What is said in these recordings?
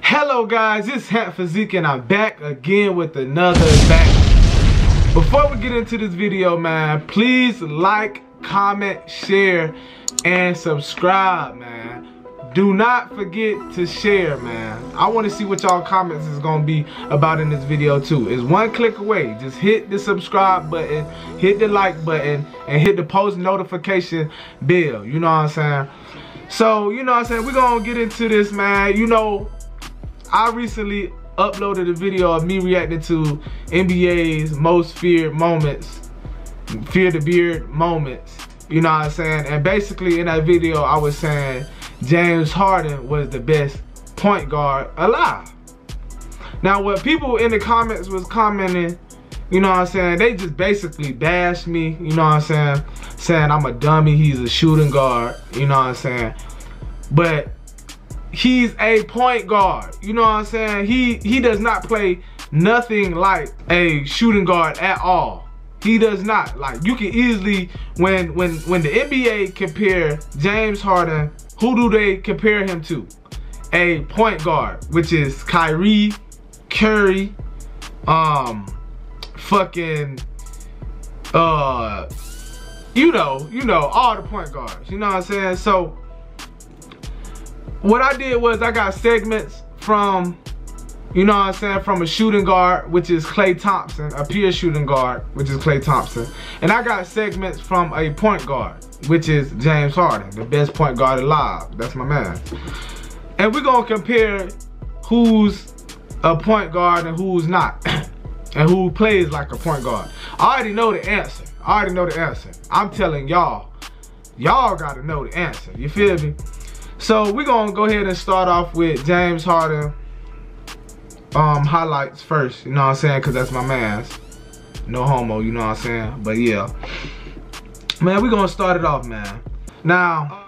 Hello guys, it's Hamp Phasique and I'm back again with another back. Before we get into this video, man, please like, comment, share, and subscribe, man. Do not forget to share, man. I want to see what y'all comments is going to be about in this video, too. It's one click away. Just hit the subscribe button, hit the like button, and hit the post notification bell. You know what I'm saying? So, you know what I'm saying? We're going to get into this, man. You know, I recently uploaded a video of me reacting to NBA's most feared moments, fear the beard moments. You know what I'm saying? And basically in that video, I was saying James Harden was the best point guard alive. Now, what people in the comments was commenting, you know what I'm saying? They just basically bashed me, you know what I'm saying? Saying I'm a dummy, he's a shooting guard, you know what I'm saying? But he's a point guard, you know what I'm saying? He he does not play nothing like a shooting guard at all. He does not. Like you can easily when when when the NBA compare James Harden, who do they compare him to? A point guard, which is Kyrie, Curry, um, fucking, uh, you know, you know, all the point guards. You know what I'm saying? So what I did was I got segments from you know what I'm saying, from a shooting guard, which is Klay Thompson, a peer shooting guard, which is Klay Thompson. And I got segments from a point guard, which is James Harden, the best point guard alive. That's my man. And we're gonna compare who's a point guard and who's not. and who plays like a point guard. I already know the answer. I already know the answer. I'm telling y'all, y'all gotta know the answer. You feel me? So we're gonna go ahead and start off with James Harden um highlights first, you know what I'm saying? Cause that's my man's. No homo, you know what I'm saying? But yeah. Man, we're gonna start it off, man. Now,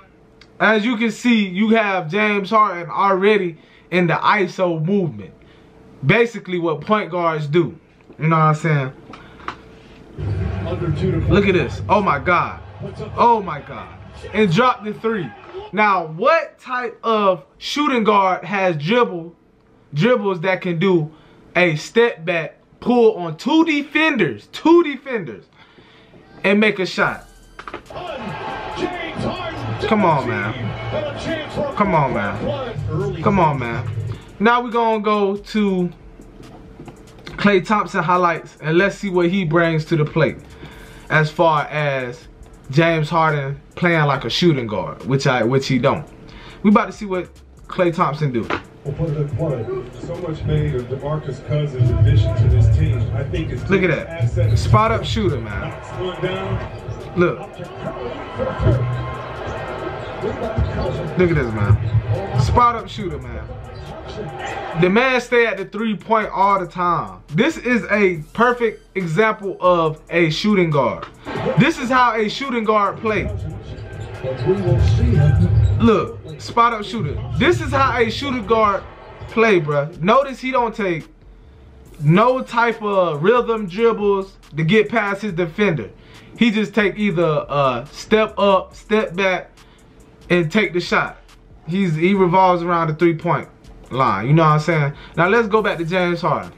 as you can see, you have James Harden already in the ISO movement. Basically what point guards do. You know what I'm saying? Look at this. Oh my God. Oh my God. And drop the three. Now, what type of shooting guard has dribble dribbles that can do a step back pull on two defenders, two defenders, and make a shot. Come on, man. Come on, man. Come on, man. Now we're gonna go to Klay Thompson highlights and let's see what he brings to the plate as far as James Harden playing like a shooting guard, which I which he don't. We about to see what Klay Thompson do. Well, put it. So much made of DeMarcus Cousins' addition to this team. I think it's look at that spot up shooter, man. Look, look at this, man. Spot up shooter, man. The man stay at the three point all the time. This is a perfect example of a shooting guard. This is how a shooting guard play. Look, spot up shooter. This is how a shooter guard play, bro. Notice he don't take no type of rhythm dribbles to get past his defender. He just take either a step up, step back, and take the shot. He's he revolves around the three point line. You know what I'm saying? Now let's go back to James Harden.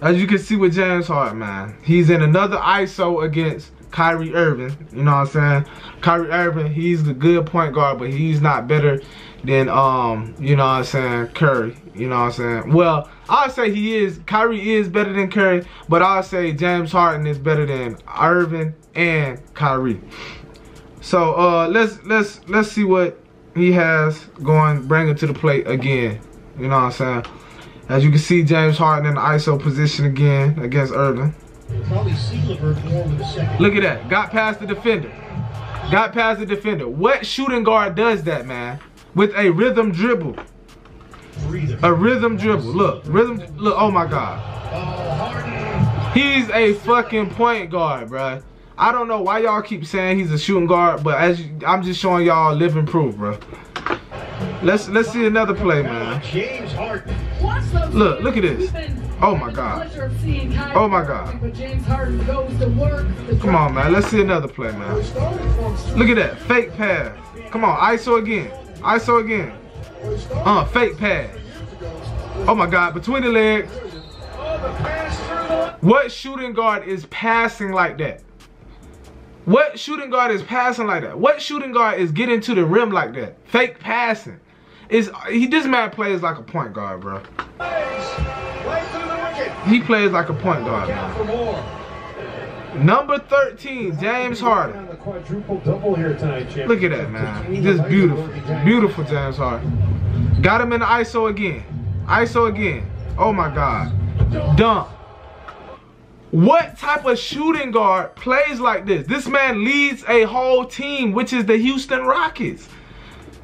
As you can see with James Harden, man, he's in another ISO against Kyrie Irving. You know what I'm saying? Kyrie Irving, he's a good point guard, but he's not better than um, you know what I'm saying, Curry. You know what I'm saying? Well, I'll say he is Kyrie is better than Curry, but I'll say James Harden is better than Irving and Kyrie. So uh let's let's let's see what he has going Bring bringing to the plate again. You know what I'm saying? As you can see, James Harden in the ISO position again against Irving. Look at that. Got past the defender. Got past the defender. What shooting guard does that, man? With a rhythm dribble. A rhythm dribble. Look, rhythm. Look, oh my God. He's a fucking point guard, bruh. I don't know why y'all keep saying he's a shooting guard, but as you, I'm just showing y'all living proof, bro. Let's let's see another play, man. james Look, look at this. Oh my God. Oh my God. Come on, man. Let's see another play, man. Look at that. Fake pass. Come on. ISO again. ISO again. Uh, fake pass. Oh my God. Between the legs. What shooting guard is passing like that? What shooting guard is passing like that? What shooting guard is getting to the rim like that? Fake passing. Is he this man plays like a point guard, bro. He plays like a point guard, man. Number 13, James Harden. Look at that, man. Just beautiful. Beautiful James Harden. Got him in the ISO again. ISO again. Oh my God. Dunk. What type of shooting guard plays like this? This man leads a whole team, which is the Houston Rockets.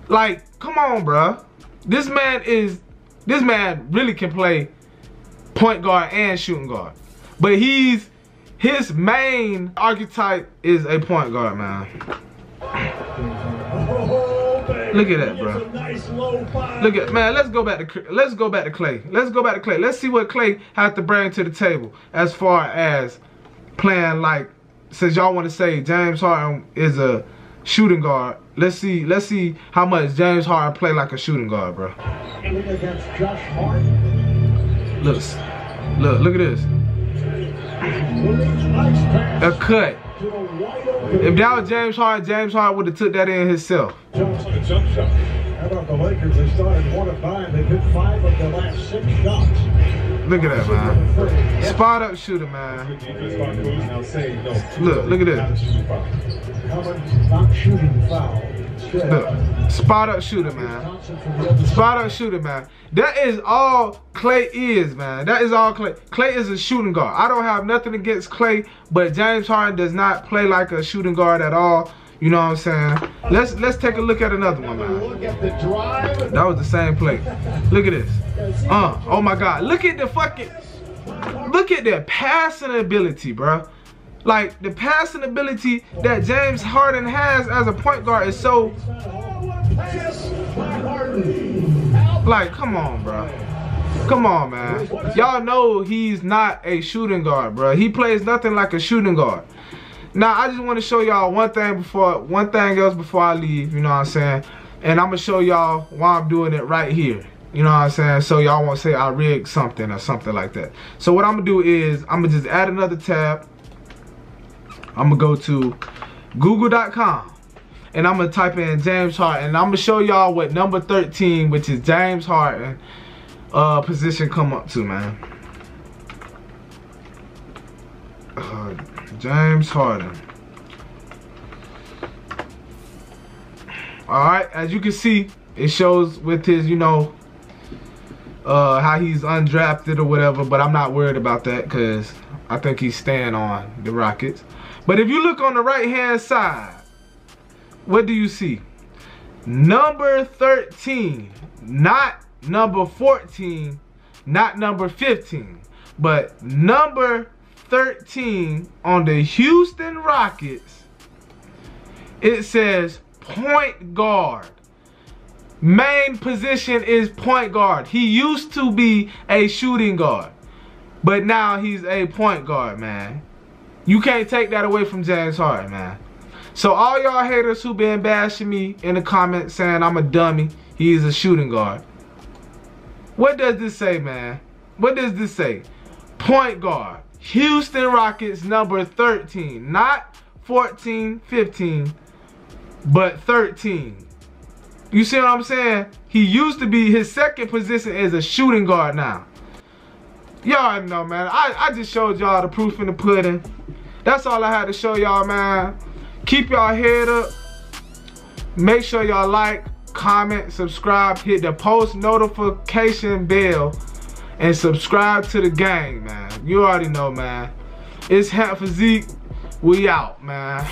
Like, come on, bro. This man is, this man really can play point guard and shooting guard. But he's, his main archetype is a point guard, man. Look at that, bro. Look at man. Let's go back to let's go back to Klay. Let's go back to Klay. Let's see what Klay has to bring to the table as far as playing like. Since y'all want to say James Harden is a shooting guard, let's see. Let's see how much James Harden play like a shooting guard, bro. Look, look, look at this. A cut. If that was James Harden, James Harden would have took that in himself. How about the Lakers? They started one at nine. They hit five of the last six shots. Look at that, man. Spot up shooter, man. Look, look at this. Not shooting foul. Look, spot up shooter, man. Spot up shooter, man. That is all Klay is, man. That is all Klay. Klay is a shooting guard. I don't have nothing against Klay, but James Harden does not play like a shooting guard at all. You know what I'm saying? Let's let's take a look at another one, man. That was the same play. Look at this. Uh, oh my God. Look at the fucking, look at the passing ability, bro. Like the passing ability that James Harden has as a point guard is so like come on bro come on man. Y'all know he's not a shooting guard bro he plays nothing like a shooting guard. Now I just want to show y'all one thing before one thing else before I leave you know what I'm saying? And I'm gonna show y'all why I'm doing it right here you know what I'm saying? So y'all won't say I rigged something or something like that. So what I'm gonna do is I'm gonna just add another tab I'm gonna go to google.com and I'm gonna type in James Harden. And I'm gonna show y'all what number 13 which is James Harden uh, position come up to man. Uh, James Harden. Alright as you can see it shows with his you know uh, how he's undrafted or whatever but I'm not worried about that because I think he's staying on the Rockets but if you look on the right hand side what do you see? Number 13, not number 14, not number 15, but number 13 on the Houston Rockets, it says point guard. Main position is point guard. He used to be a shooting guard, but now he's a point guard, man. You can't take that away from James Harden, man. So all y'all haters who been bashing me in the comments saying I'm a dummy, he's a shooting guard. What does this say, man? What does this say? Point guard. Houston Rockets number 13. Not 14, 15, but 13. You see what I'm saying? He used to be, his second position is a shooting guard now. Y'all know, man. I, I just showed y'all the proof in the pudding. That's all I had to show y'all, man. Keep y'all head up. Make sure y'all like, comment, subscribe, hit the post notification bell, and subscribe to the gang, man. You already know, man. It's Hamp Phasique. We out, man.